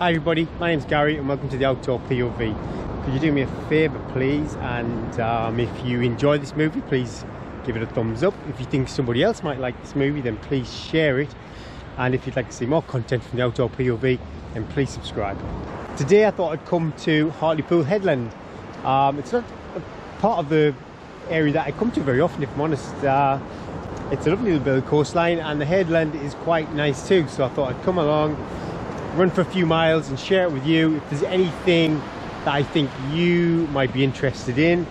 Hi everybody, my name's Gary and welcome to the Outdoor POV. Could you do me a favour please and um, if you enjoy this movie please give it a thumbs up. If you think somebody else might like this movie then please share it and if you'd like to see more content from the Outdoor POV then please subscribe. Today I thought I'd come to Hartlepool Headland. Um, it's not a part of the area that I come to very often if I'm honest. Uh, it's a lovely little bit of coastline and the headland is quite nice too so I thought I'd come along run for a few miles and share it with you if there's anything that I think you might be interested in.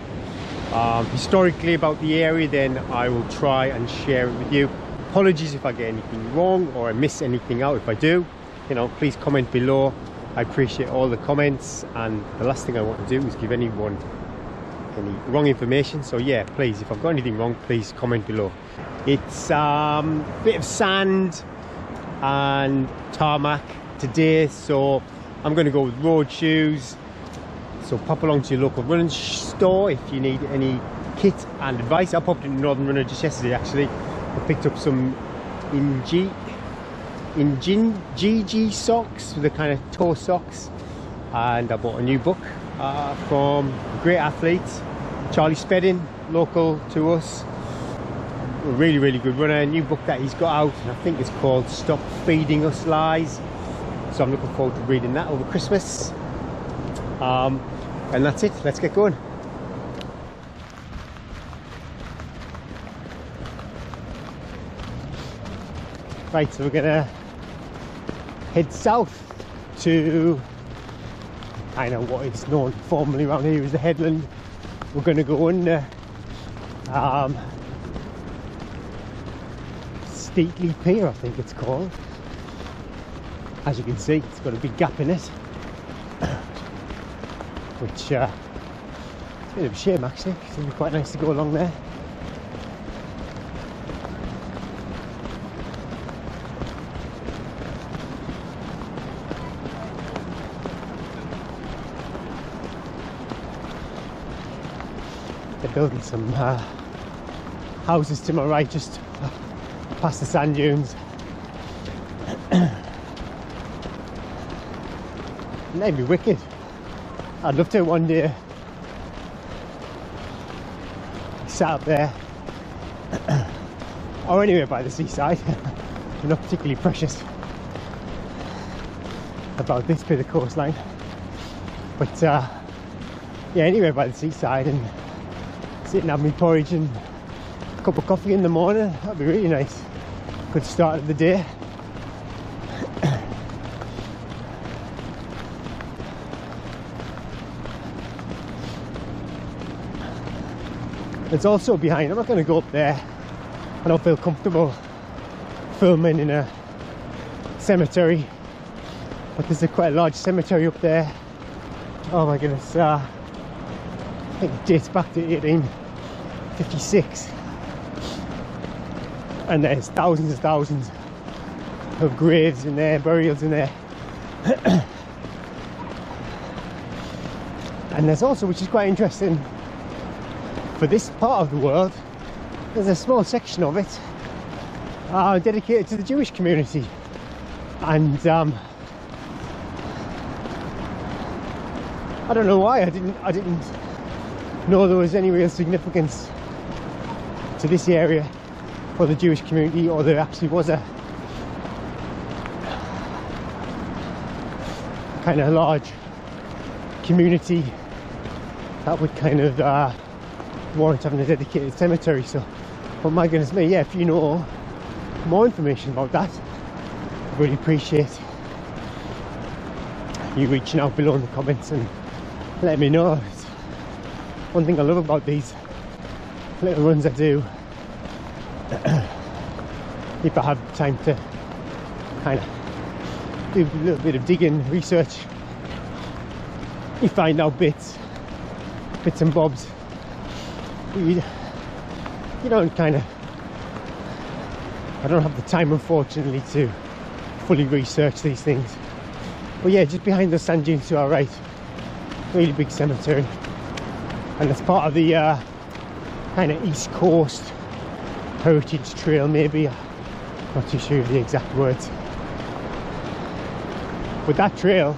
Um, historically about the area then I will try and share it with you. Apologies if I get anything wrong or I miss anything out if I do. You know please comment below. I appreciate all the comments and the last thing I want to do is give anyone any wrong information. So yeah please if I've got anything wrong please comment below. It's um, a bit of sand and tarmac today so I'm going to go with road shoes so pop along to your local running store if you need any kit and advice I popped into Northern Runner just yesterday actually I picked up some Inji Injin GG socks the kind of toe socks and I bought a new book uh, from great athlete Charlie Spedding, local to us. A really, really good runner. A new book that he's got out, I think it's called Stop Feeding Us Lies. So I'm looking forward to reading that over Christmas. Um, and that's it, let's get going. Right, so we're gonna head south to I know what it's known formally around here as the headland. We're going to go under um, Steetley Pier, I think it's called. As you can see, it's got a big gap in it, which uh, it's a bit of a shame actually. To be quite nice to go along there. They're building some uh, houses to my right, just past the sand dunes. That'd be wicked. I'd love to one day. Sat up there, or anywhere by the seaside. not particularly precious about this bit of coastline, but uh, yeah, anywhere by the seaside and sit and have my porridge and a cup of coffee in the morning. That'd be really nice. Good start of the day. It's also behind. I'm not going to go up there. I don't feel comfortable filming in a cemetery. But there's a quite a large cemetery up there. Oh my goodness. Uh, I think it dates back to 1856. and there's thousands and thousands of graves in there burials in there and there's also which is quite interesting for this part of the world. There's a small section of it uh, dedicated to the Jewish community. And um, I don't know why I didn't I didn't know there was any real significance to this area for the Jewish community or there actually was a kind of large community that would kind of uh, warrant having a dedicated cemetery so but my goodness me yeah if you know more information about that I really appreciate you reaching out below in the comments and letting me know. It's one thing I love about these little runs I do. If I have time to kind of do a little bit of digging research you find out bits bits and bobs you, you don't kind of I don't have the time unfortunately to fully research these things. But yeah just behind the sand dunes to our right really big cemetery. And that's part of the uh, kind of east coast heritage trail maybe. Not too sure of the exact words. But that trail,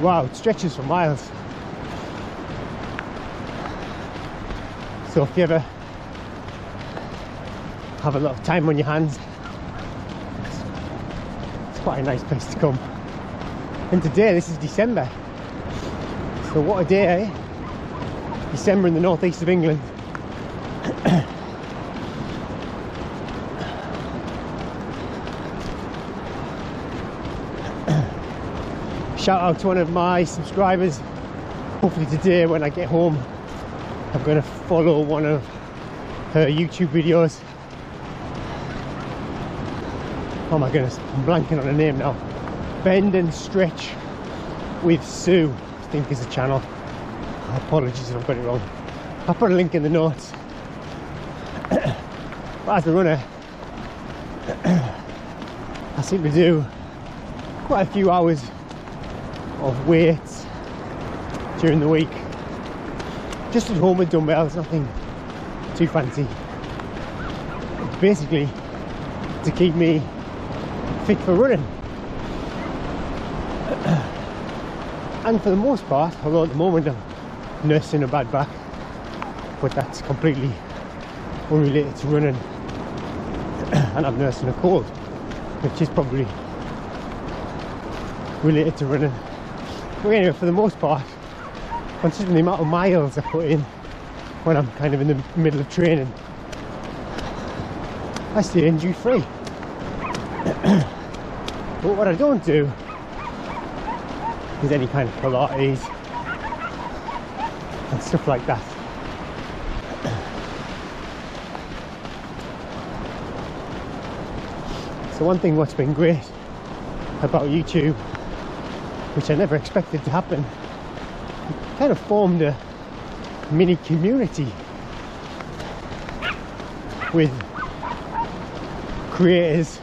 wow, it stretches for miles. So if you ever have a lot of time on your hands, it's, quite a nice place to come. And today, this is December. So what a day, eh? December in the northeast of England. Shout out to one of my subscribers. Hopefully today when I get home I'm going to follow one of her YouTube videos. Oh my goodness, I'm blanking on the name now. Bend and Stretch with Sue, I think is the channel. Apologies if I've got it wrong. I'll put a link in the notes. as a runner, I seem to do quite a few hours of weights during the week just at home with dumbbells, nothing too fancy. Basically, to keep me fit for running. And for the most part, although at the moment I'm nursing a bad back, but that's completely unrelated to running, and I'm nursing a cold, which is probably related to running. But anyway, for the most part, considering the amount of miles I put in when I'm kind of in the middle of training. I stay injury free. but what I don't do is any kind of Pilates and stuff like that. So one thing what's been great about YouTube, which I never expected to happen, kind of formed a mini community with creators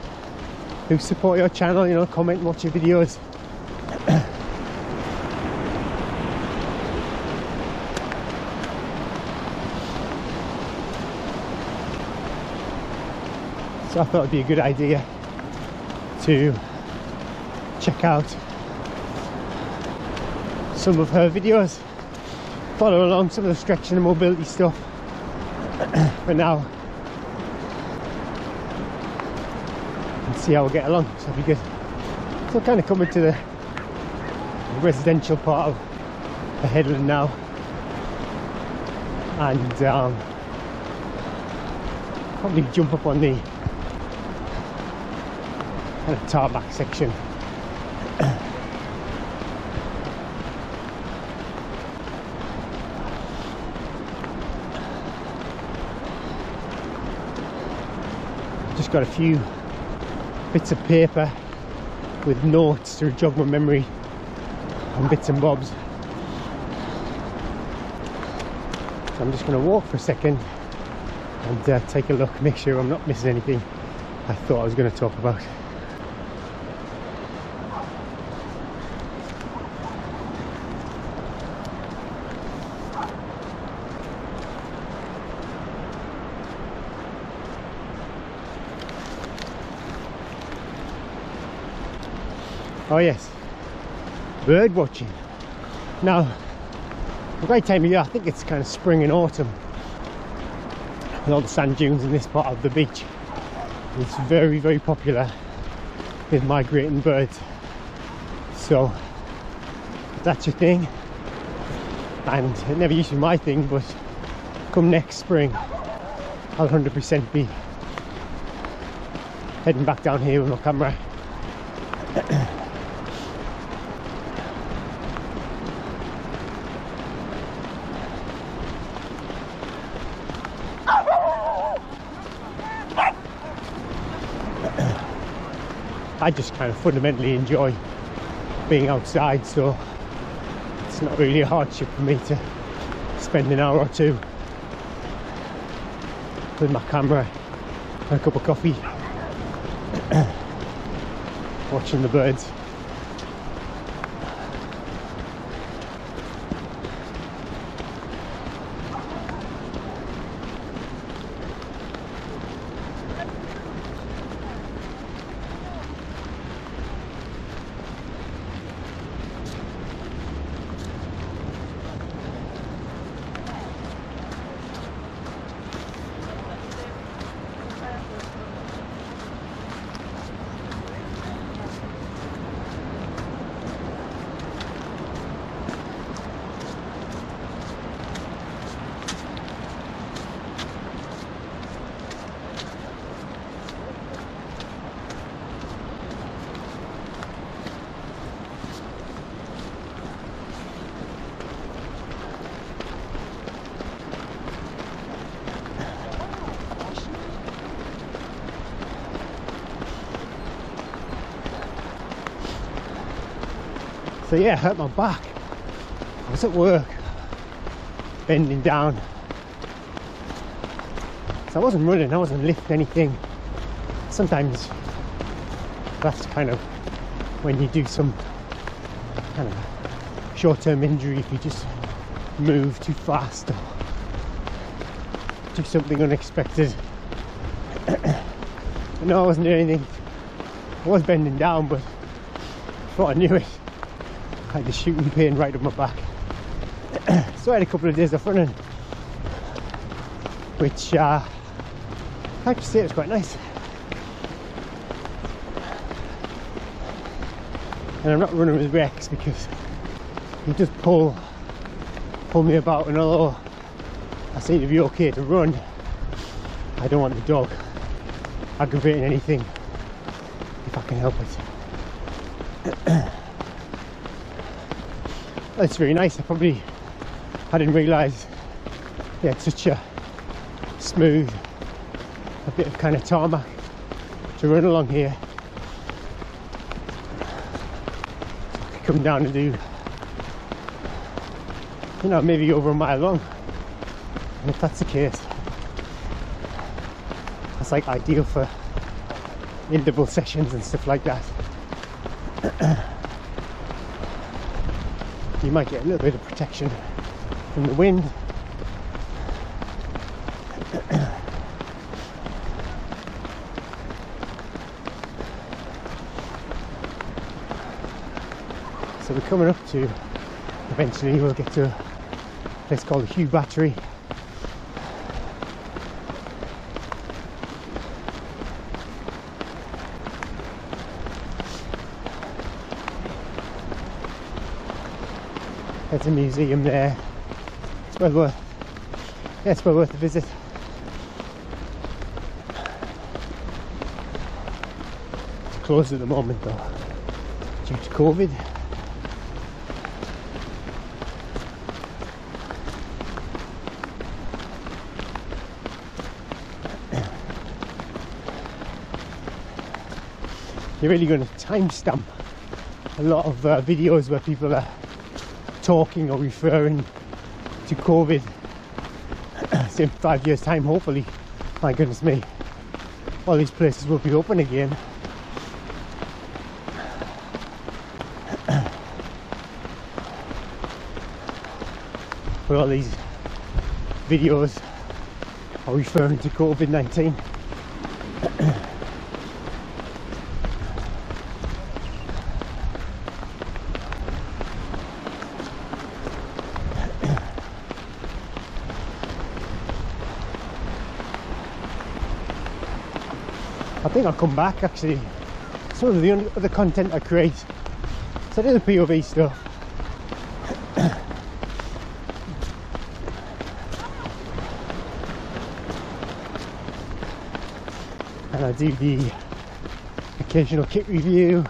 who support your channel, you know, comment watch your videos. so I thought it'd be a good idea to check out some of her videos follow along some of the stretching and mobility stuff. For now. And see how we get along so it'll be good. So kind of coming to the residential part of the headland now. And um, probably jump up on the kind of tarmac section got a few bits of paper with notes to jog my memory on bits and bobs. So I'm just going to walk for a second and uh, take a look, make sure I'm not missing anything I thought I was going to talk about. Oh yes, bird watching. Now, the great time of year, I think it's kind of spring and autumn. With all the sand dunes in this part of the beach. It's very, very popular with migrating birds. So, that's your thing. And it never used to be my thing, but come next spring, I'll 100% be heading back down here with my camera I just kind of fundamentally enjoy being outside, so it's not really a hardship for me to spend an hour or two with my camera and a cup of coffee watching the birds. So yeah, hurt my back. I was at work, bending down. So I wasn't running, I wasn't lifting anything. Sometimes that's kind of when you do some kind of short-term injury if you just move too fast or do something unexpected. no, I wasn't doing anything. I was bending down, but I thought I knew it, Had the shooting pain right up my back. so I had a couple of days of running, which uh, I have to say it was quite nice. And I'm not running with Rex because he just pull pull me about and although I seem to be okay to run, I don't want the dog aggravating anything if I can help it. It's very nice. I probably I didn't realise he had such a smooth, a bit of kind of tarmac to run along here. come down and do, you know, maybe over a mile long. And if that's the case, that's like ideal for interval sessions and stuff like that. you might get a little bit of protection from the wind. so we're coming up to eventually we'll get to a place called the Heugh Battery There's a museum there. It's well worth, yeah, it's well worth a visit. It's closed at the moment though, due to COVID. You're really going to timestamp a lot of uh, videos where people are talking or referring to COVID in five years' time, hopefully. My goodness me, all these places will be open again. Where all these videos are referring to COVID 19. think I'll come back actually. Some of the other content I create. So I do the POV stuff. and I do the occasional kit review.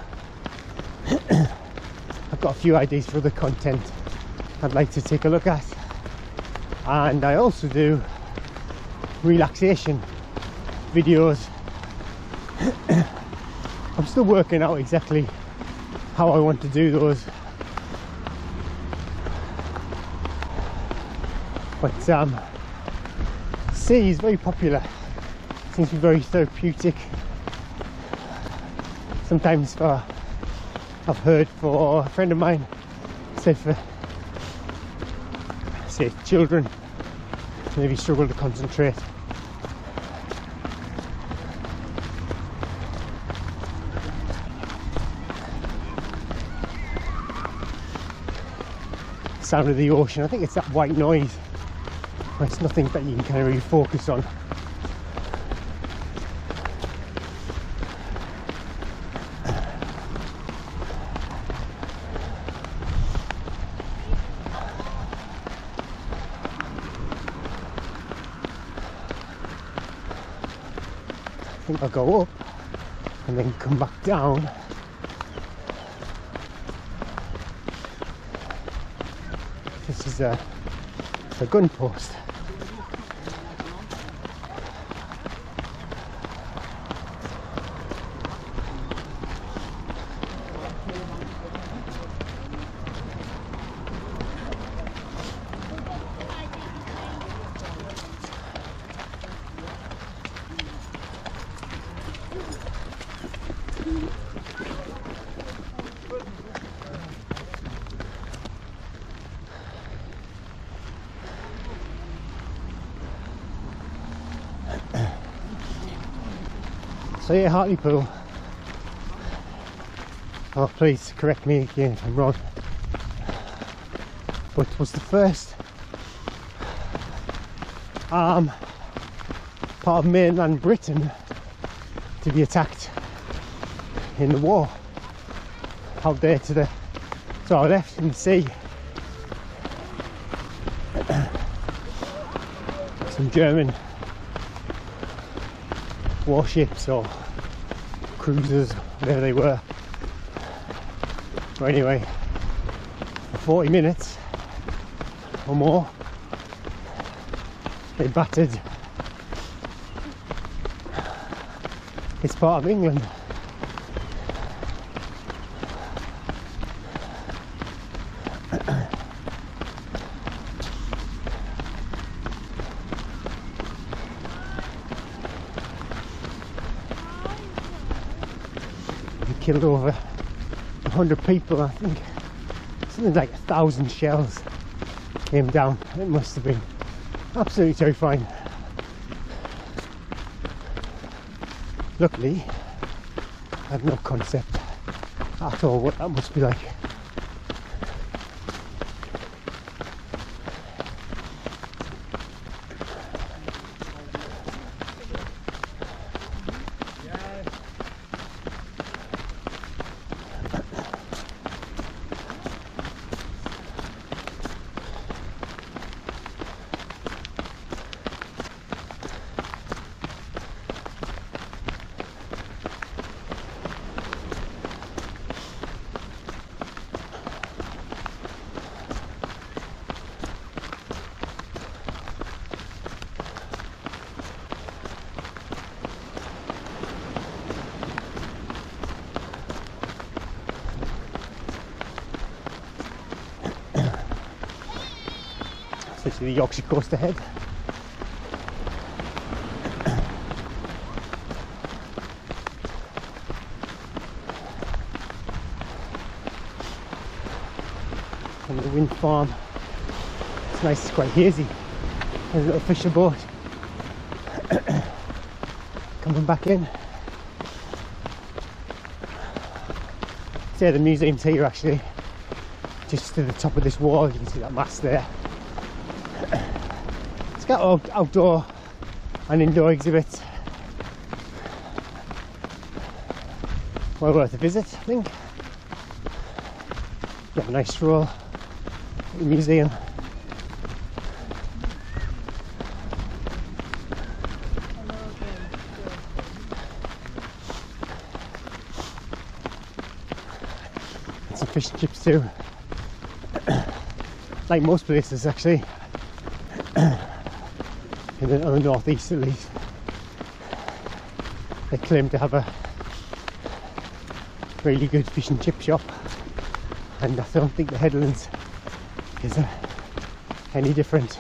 I've got a few ideas for the content I'd like to take a look at. And I also do relaxation videos still working out exactly how I want to do those. But um, sea is very popular. Seems to be very therapeutic. Sometimes for I've heard for a friend of mine said for say children maybe struggle to concentrate sound of the ocean. I think it's that white noise. It's nothing that you can kind of really focus on. I think I'll go up and then come back down This is a, a gun post. So yeah, Hartlepool. Oh, please correct me again if I'm wrong. But it was the first part of mainland Britain to be attacked in the war. Out there to the to our left in the sea. Some German warships or cruisers, whatever they were. But anyway, for 40 minutes or more, they battered this part of England. Killed over 100 people, I think. Something like a thousand shells came down. It must have been absolutely terrifying. Luckily, I have no concept at all what that must be like. Essentially the Yorkshire coast ahead. On the wind farm. It's nice, it's quite hazy. There's a little fisher boat. Coming back in. Yeah, the museum's here actually. Just to the top of this wall, you can see that mast there. Got out- outdoor and indoor exhibits. Well worth a visit, I think. Have a nice stroll at the museum. Some fish and chips too. like most places actually. The, on the northeast at least. They claim to have a really good fish and chip shop and I don't think the Headlands is uh, any different.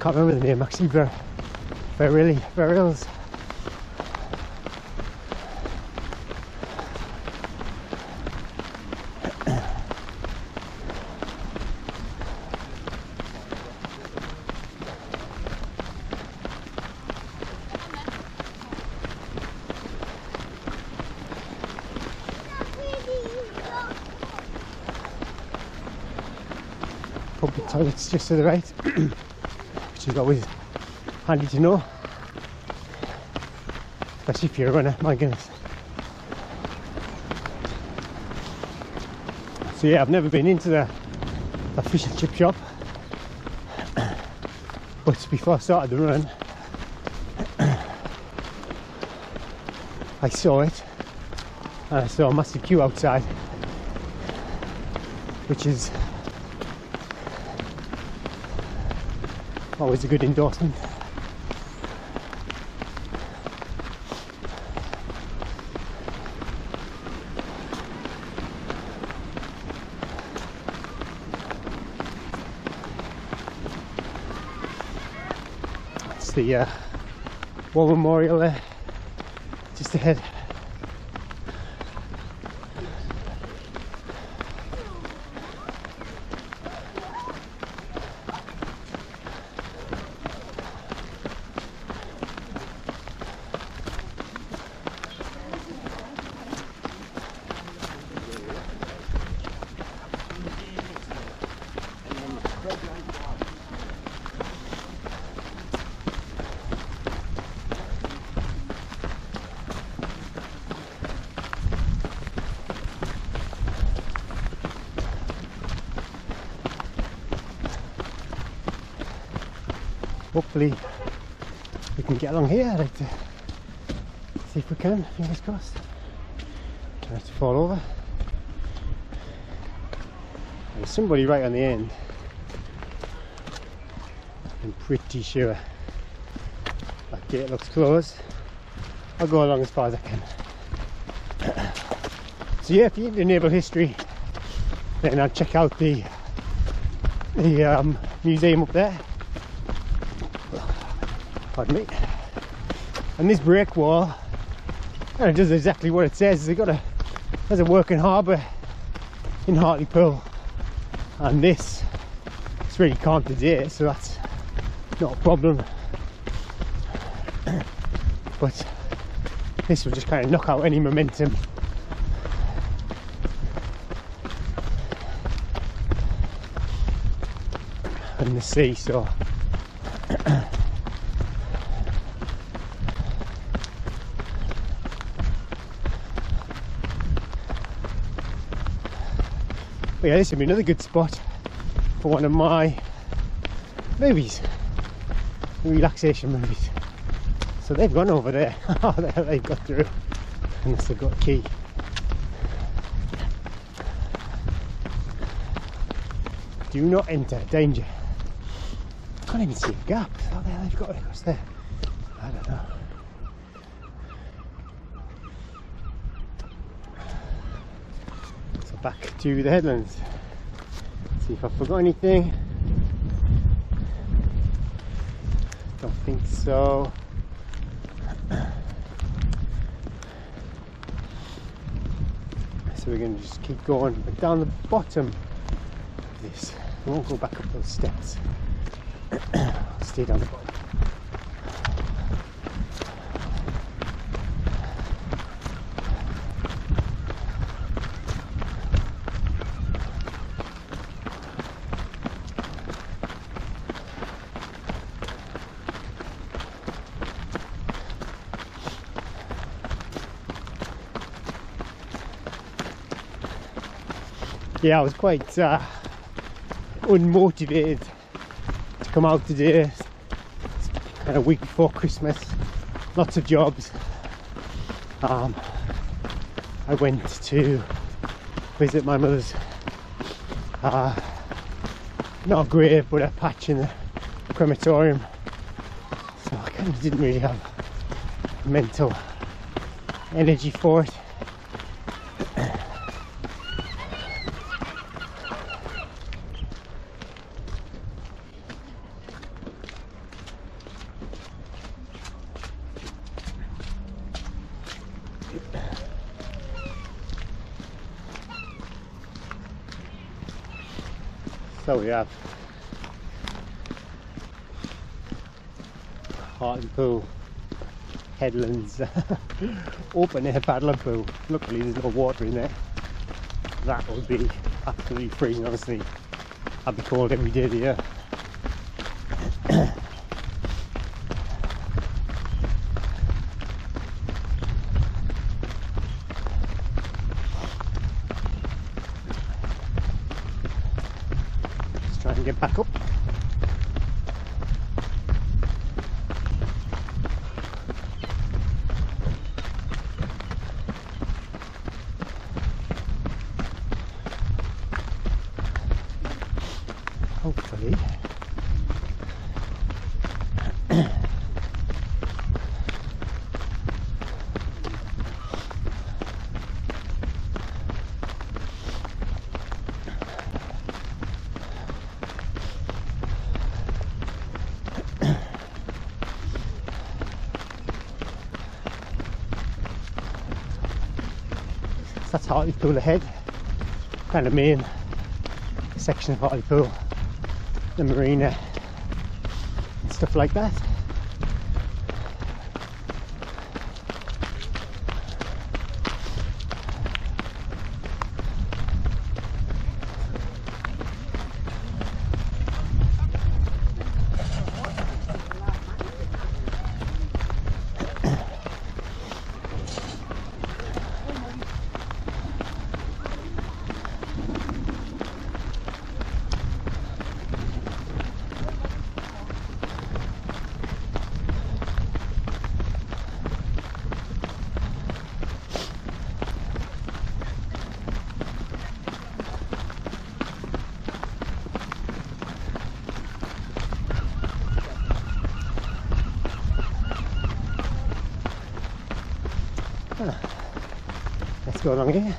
Can't remember the name actually, but Verily, Verrills. To the right, which is always handy to know, especially if you're a runner. My goodness. So yeah, I've never been into the, the fish and chip shop, but before I started the run, I saw it, and I saw a massive queue outside, which is always a good endorsement. It's the uh, War Memorial there, just ahead. Hopefully we can get along here. Like to see if we can, fingers crossed. Try not to fall over. There's somebody right on the end. I'm pretty sure that gate looks closed. I'll go along as far as I can. so yeah, if you're into naval history, then I'll check out the the um, museum up there. Pardon me. And this break wall, and it does exactly what it says. It's got a there's a working harbour in Hartlepool, and this it's really today, so that's not a problem. but this will just kind of knock out any momentum in the sea so But yeah, this would be another good spot for one of my movies, relaxation movies. So they've gone over there. Oh, they've got through, unless they've got key. Do not enter, danger. I can't even see a gap. Oh, there, they've got across there. I don't know. So back to the headlands. See if I forgot anything. Don't think so. So we're going to just keep going, but down the bottom of this, we won't go back up those steps. Stay down the bottom. Yeah, I was quite uh, unmotivated to come out today. It's kind of week before Christmas, lots of jobs. Um, I went to visit my mother's, uh, not a grave, but a patch in the crematorium. So I kind of didn't really have mental energy for it. Have Hartlepool headlands open air paddling pool. Luckily there's no water in there. That would be absolutely freezing honestly. I'd be cold every day of the year. Back up. Hopefully. That's Hartlepool ahead, kind of main section of Hartlepool, the marina and stuff like that. Let's go along here.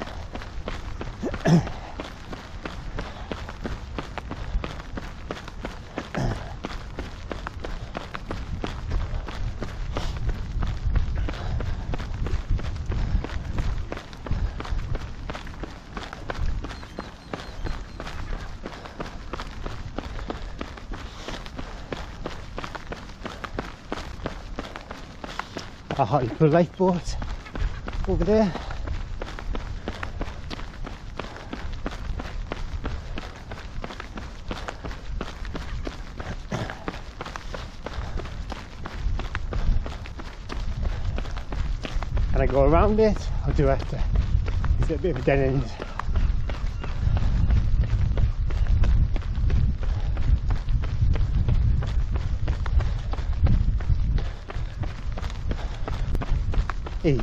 a lifeboat over there. I go around it or do I have to? Is it a bit of a dead end? Hey.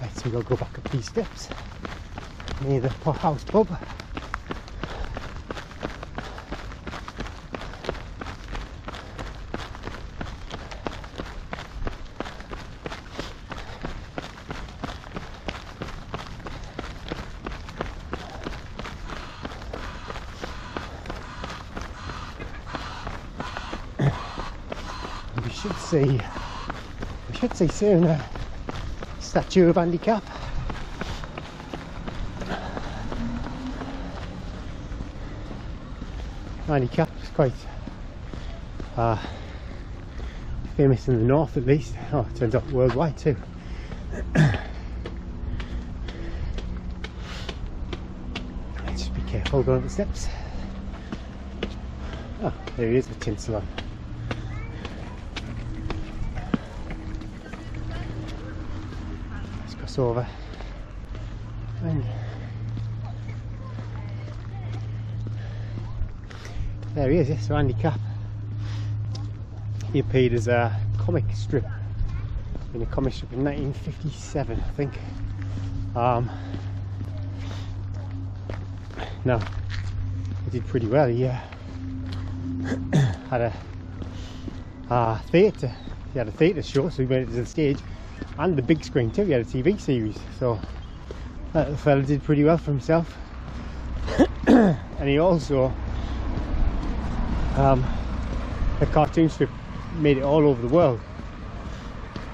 Right, so we'll go back up these steps near the house pub. We should see, we should see soon a statue of Andy Capp. Andy Capp is quite uh, famous in the north at least. Oh, it turns out worldwide too. Let's just be careful going up the steps. Oh, there he is with tinsel on. Let's cross over. And there he is, yes, so Andy Capp. He appeared as a comic strip in a comic strip in 1957, I think. Um, no, he did pretty well. He uh, had a uh, theatre. He had a theatre show, so he went to the stage, and the big screen too. He had a TV series, so that fella did pretty well for himself. and he also um, cartoon strip made it all over the world,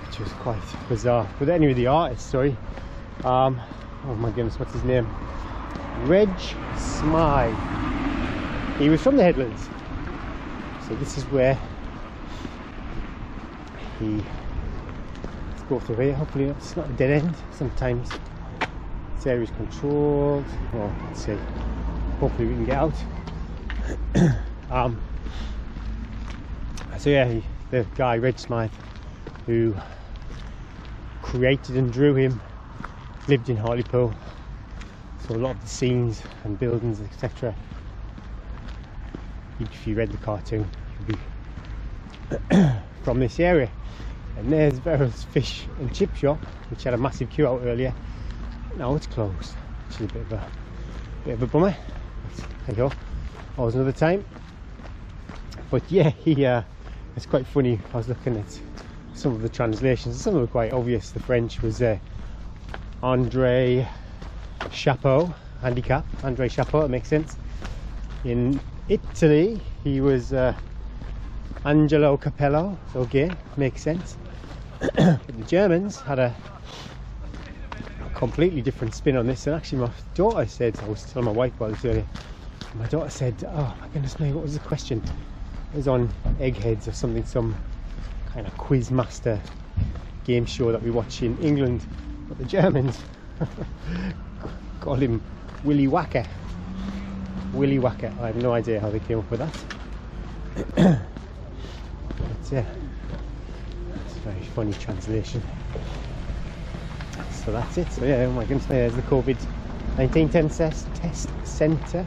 which was quite bizarre. But anyway, the artist, sorry, um, oh my goodness, what's his name? Reg Smythe. He was from the Headlands, so this is where he. Let's go through here. Hopefully, it's not a dead end. Sometimes this area is controlled. Well, let's see. Hopefully, we can get out. um, so yeah, he, the guy Reg Smythe, who created and drew him, lived in Hartlepool. So a lot of the scenes and buildings, etc. If you read the cartoon, you'd be from this area. And there's Verrill's Fish and Chip Shop, which had a massive queue out earlier. Now it's closed, which is a bit of a bit of a bummer. There you go. Always another time. But yeah, he uh, it's quite funny. I was looking at some of the translations. Some of them were quite obvious. The French was uh, Andre Chapeau, handicap. Andre Chapeau, it makes sense. In Italy, he was uh, Angelo Capello. So again, makes sense. the Germans had a completely different spin on this. And actually, my daughter said, I was telling my wife about this earlier. My daughter said, "Oh my goodness me, what was the question?" Was on Eggheads or something, some kind of quiz master game show that we watch in England. But the Germans call him Willi Wakker. Willi Wakker. I have no idea how they came up with that. but yeah, it's a very funny translation. So that's it. So yeah, oh my goodness, there's the COVID 1910 test, test centre.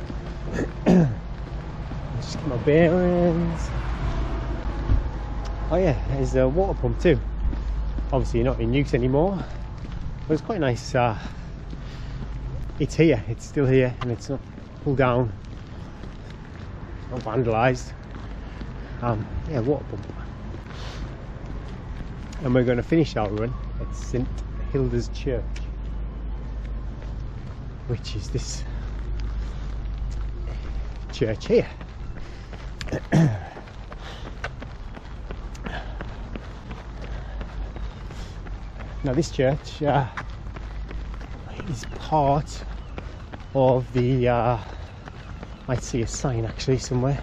Just get my bearings. Oh yeah, there's a water pump too. Obviously not in use anymore, but it's quite nice. Uh, it's here, it's still here, and it's not pulled down, not vandalised. Um, yeah, water pump. And we're going to finish our run at St Hilda's Church, which is this church here. now this church uh, is part of the uh, see a sign actually somewhere.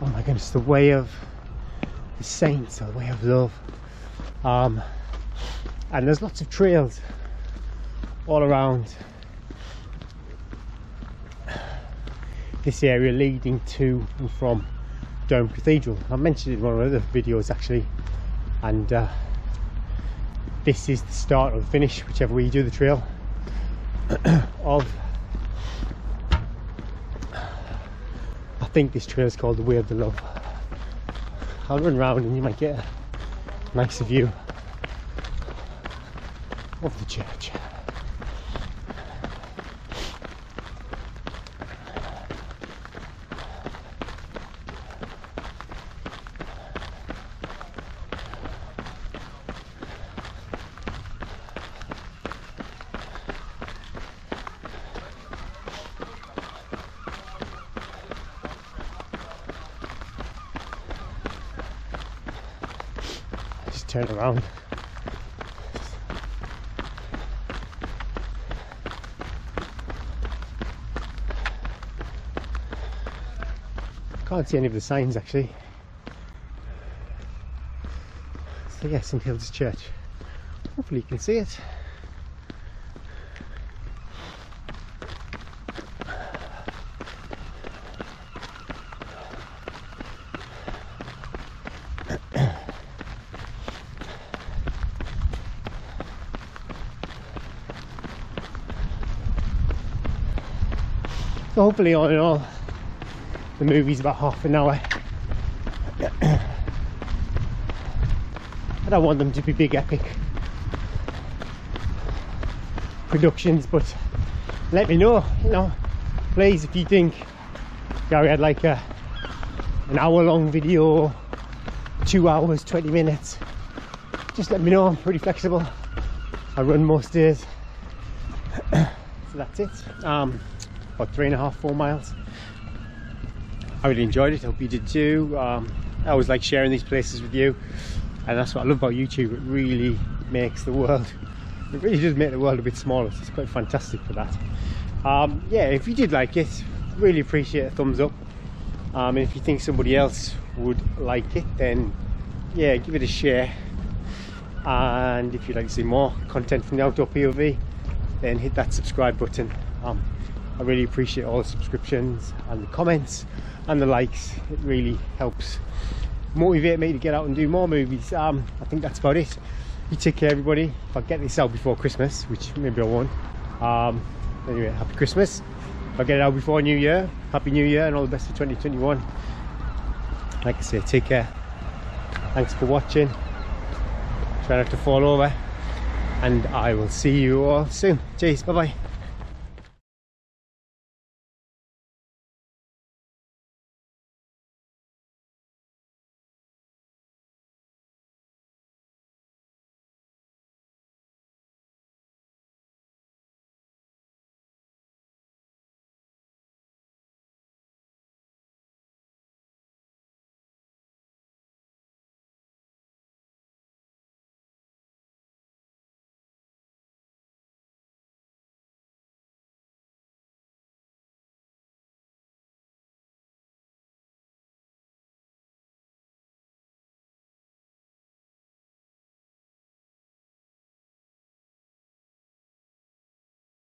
Oh my goodness the way of the saints or the way of love. Um, and there's lots of trails all around this area leading to and from Durham Cathedral. I mentioned it in one of the other videos actually and uh, this is the start or the finish, whichever way you do the trail of I think this trail is called the Way of the Love. I'll run around and you might get a nicer view of the church. Just turn around. Can't see any of the signs actually. So yeah, St Hilda's Church. Hopefully you can see it. So hopefully all in all the movie's about half an hour. I don't want them to be big epic productions but let me know you know. Please if you think Gary had like a an hour long video two hours 20 minutes just let me know. I'm pretty flexible. I run most days. So that's it. Um about three and a half four miles I really enjoyed it. Hope you did too. Um, I always like sharing these places with you. And that's what I love about YouTube. It really makes the world it really does make the world a bit smaller. So it's quite fantastic for that. Um, yeah if you did like it really appreciate a thumbs up. Um, and if you think somebody else would like it then yeah give it a share. And if you'd like to see more content from the outdoor POV then hit that subscribe button. Um, I really appreciate all the subscriptions and the comments and the likes. It really helps motivate me to get out and do more movies. Um, I think that's about it. You take care everybody. If I get this out before Christmas which maybe I won't um, anyway happy Christmas. If I get it out before New Year happy New Year and all the best for 2021 like I say take care. Thanks for watching. Try not to fall over. And I will see you all soon. Cheers. Bye bye